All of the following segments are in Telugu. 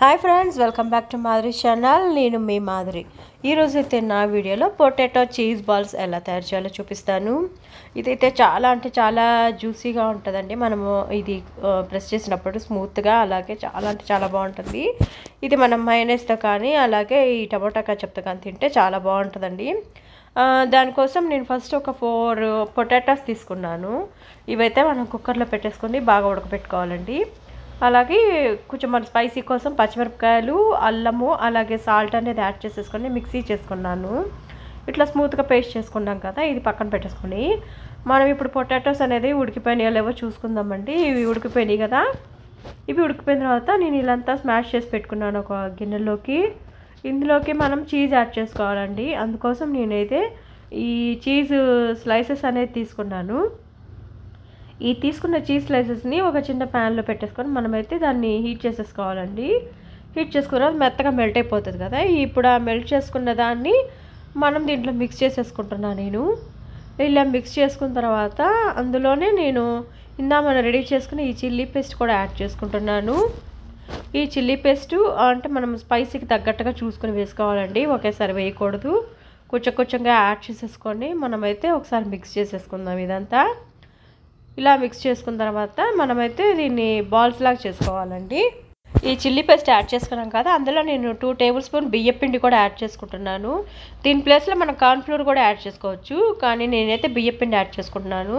Hi friends welcome back to Madhuri channel నేను మీ మాధురి. ఈరోజు అయితే నా వీడియోలో పొటాటో చీజ్ బాల్స్ ఎలా తయారు చేయాలో చూపిస్తాను. ఇదైతే చాలా అంటే చాలా జ్యూసీగా ఉంటుందండి. మనము ఇది ప్రెస్ చేసినప్పుడు స్మూత్గా అలాగే చాలా అంటే చాలా బాగుంటుంది. ఇది మనం మైనస్తో కానీ అలాగే ఈ టమోటా కచప్తో కానీ తింటే చాలా బాగుంటుందండి. దానికోసం నేను ఫస్ట్ ఒక ఫోర్ పొటాటోస్ తీసుకున్నాను. ఇవైతే మనం కుక్కర్లో పెట్టేసుకొని బాగా ఉడకబెట్టుకోవాలండి. అలాగే కొంచెం మన స్పైసీ కోసం పచ్చిమిరపకాయలు అల్లము అలాగే సాల్ట్ అనేది యాడ్ చేసేసుకొని మిక్సీ చేసుకున్నాను. ఇట్లా స్మూత్గా పేస్ట్ చేసుకున్నాం కదా ఇది పక్కన పెట్టేసుకొని. మనం ఇప్పుడు పొటాటోస్ అనేది ఉడికిపోయినాయో లేవో చూసుకుందామండి. ఇవి ఉడికిపోయినాయి కదా. ఇవి ఉడికిపోయిన తర్వాత నేను ఇలాంతా స్మాష్ చేసి పెట్టుకున్నాను ఒక గిన్నెలోకి. ఇందులోకి మనం చీజ్ యాడ్ చేసుకోవాలండి. అందుకోసం నేనైతే ఈ చీజ్ స్లైసెస్ అనేది తీసుకున్నాను. ఈ తీసుకున్న చీజ్ స్లైసెస్ని ఒక చిన్న ప్యాన్లో పెట్టేసుకొని మనమైతే దాన్ని హీట్ చేసేసుకోవాలండి. హీట్ చేసుకున్న మెత్తగా మెల్ట్ అయిపోతుంది కదా. ఇప్పుడు ఆ మెల్ట్ చేసుకున్న దాన్ని మనం దీంట్లో మిక్స్ చేసేసుకుంటున్నాను నేను. ఇలా మిక్స్ చేసుకున్న తర్వాత అందులోనే నేను ఇందా మనం రెడీ చేసుకుని ఈ చిల్లీ పేస్ట్ కూడా యాడ్ చేసుకుంటున్నాను. ఈ చిల్లీ పేస్ట్ అంటే మనం స్పైసీకి తగ్గట్టుగా చూసుకొని వేసుకోవాలండి. ఒకేసారి వేయకూడదు. కొంచెం కొంచెంగా యాడ్ చేసేసుకొని మనమైతే ఒకసారి మిక్స్ చేసేసుకుందాం ఇదంతా. ఇలా మిక్స్ చేసుకున్న తర్వాత మనమైతే దీన్ని బాల్స్ లాగా చేసుకోవాలండి. ఈ చిల్లీ పేస్ట్ యాడ్ చేసుకున్నాం కదా అందులో నేను టూ టేబుల్ స్పూన్ బియ్యం పిండి కూడా యాడ్ చేసుకుంటున్నాను. దీని ప్లేస్లో మనం కార్న్ఫ్లోర్ కూడా యాడ్ చేసుకోవచ్చు కానీ నేనైతే బియ్యం పిండి యాడ్ చేసుకుంటున్నాను.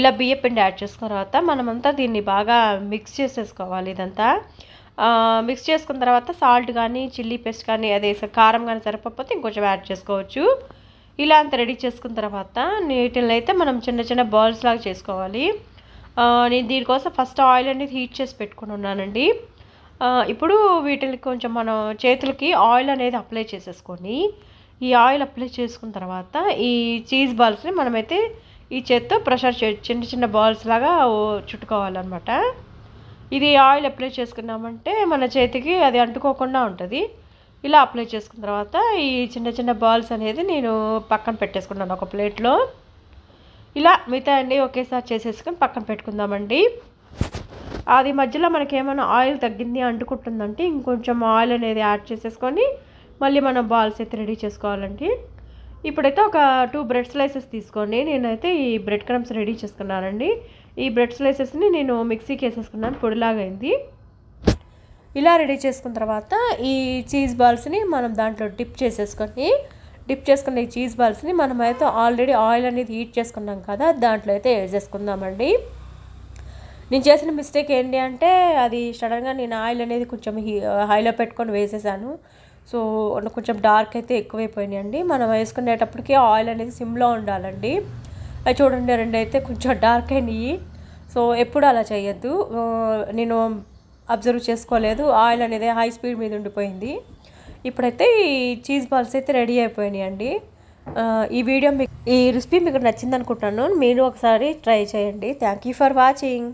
ఇలా బియ్యం పిండి యాడ్ చేసుకున్న తర్వాత మనమంతా దీన్ని బాగా మిక్స్ చేసేసుకోవాలి ఇదంతా. మిక్స్ చేసుకున్న తర్వాత సాల్ట్ కానీ చిల్లీ పేస్ట్ కానీ అదే కారం కానీ సరిపోతే ఇంకొంచెం యాడ్ చేసుకోవచ్చు. ఇలా అంత రెడీ చేసుకున్న తర్వాత నీటిని అయితే మనం చిన్న చిన్న బాల్స్ లాగా చేసుకోవాలి. నేను దీనికోసం ఫస్ట్ ఆయిల్ అనేది హీట్ చేసి పెట్టుకుని ఉన్నానండి. ఇప్పుడు వీటిని కొంచెం మనం చేతులకి ఆయిల్ అనేది అప్లై చేసేసుకొని ఈ ఆయిల్ అప్లై చేసుకున్న తర్వాత ఈ చీజ్ బాల్స్ని మనమైతే ఈ చేత్తో ప్రెషర్ చే చిన్న చిన్న బాల్స్ లాగా చుట్టుకోవాలన్నమాట. ఇది ఆయిల్ అప్లై చేసుకున్నామంటే మన చేతికి అది అంటుకోకుండా ఉంటుంది. ఇలా అప్లై చేసుకున్న తర్వాత ఈ చిన్న చిన్న బాల్స్ అనేది నేను పక్కన పెట్టేసుకున్నాను ఒక ప్లేట్లో ఇలా మిగతా అండి ఒకేసారి చేసేసుకొని పక్కన పెట్టుకుందామండి. అది మధ్యలో మనకి ఏమైనా ఆయిల్ తగ్గింది అంటుకుంటుందంటే ఇంకొంచెం ఆయిల్ అనేది యాడ్ చేసేసుకొని మళ్ళీ మనం బాల్స్ అయితే రెడీ చేసుకోవాలండి. ఇప్పుడైతే ఒక టూ బ్రెడ్ స్లైసెస్ తీసుకొని నేనైతే ఈ బ్రెడ్ క్రమ్స్ రెడీ చేసుకున్నానండి. ఈ బ్రెడ్ స్లైసెస్ని నేను మిక్సీకి వేసేసుకున్నాను పొడిలాగైంది అయింది. ఇలా రెడీ చేసుకున్న తర్వాత ఈ చీజ్ బాల్స్ని మనం దాంట్లో డిప్ చేసేసుకొని డిప్ చేసుకున్న ఈ చీజ్ బాల్స్ని మనం అయితే ఆల్రెడీ ఆయిల్ అనేది హీట్ చేసుకున్నాం కదా దాంట్లో అయితే వేసేసుకుందామండి నేను చేసిన మిస్టేక్ ఏంటి అంటే అది సడన్గా నేను ఆయిల్ అనేది కొంచెం హీ హైలో పెట్టుకొని వేసేసాను. సో కొంచెం డార్క్ అయితే ఎక్కువైపోయినాయండి మనం వేసుకునేటప్పటికి ఆయిల్ అనేది సిమ్లో ఉండాలండి. అవి చూడండి రెండు అయితే కొంచెం డార్క్ అయినాయి. సో ఎప్పుడు అలా చేయొద్దు. నేను అబ్జర్వ్ చేసుకోలేదు. ఆయిల్ అనేది హై స్పీడ్ మీద ఉండిపోయింది. ఇప్పుడైతే ఈ చీజ్ బాల్స్ అయితే రెడీ అయిపోయినాయి అండి ఈ వీడియో మీకు ఈ రెసిపీ మీకు నచ్చింది అనుకుంటున్నాను మీరు ఒకసారి ట్రై చేయండి. Thank you for watching